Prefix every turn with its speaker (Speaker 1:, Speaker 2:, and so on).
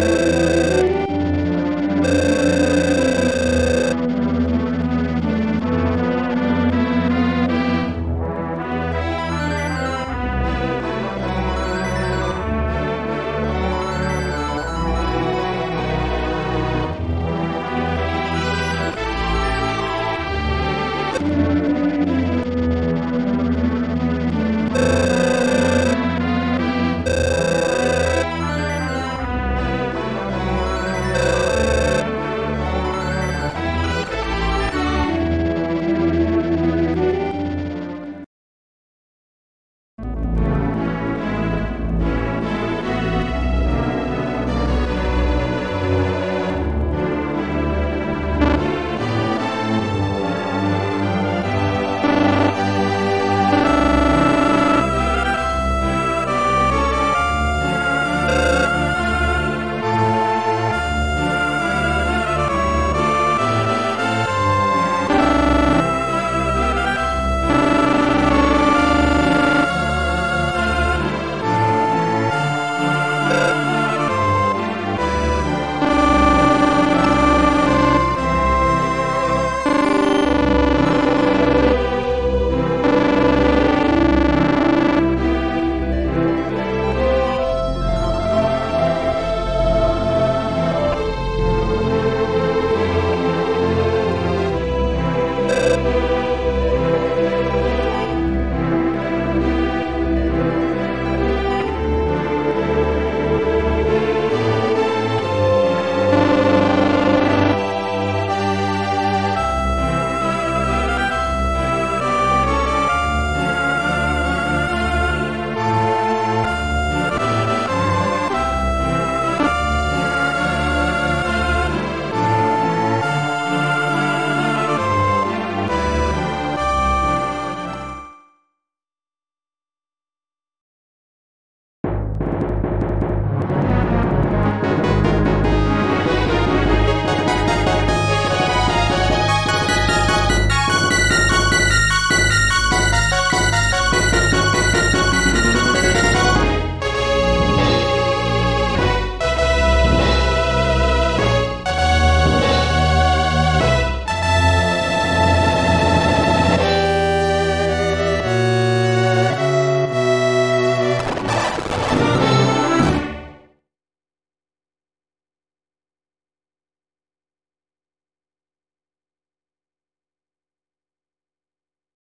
Speaker 1: you